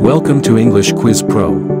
Welcome to English Quiz Pro.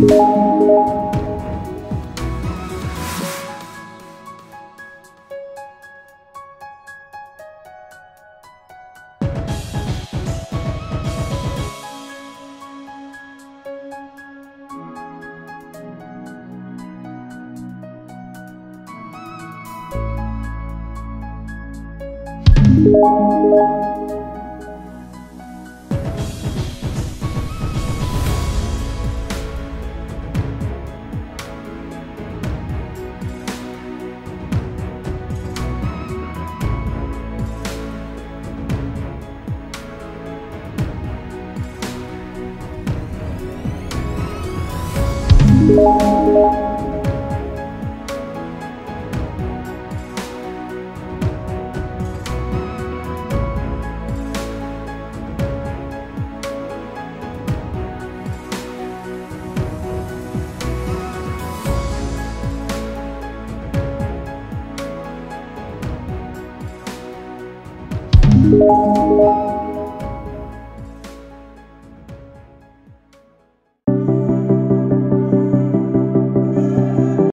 Música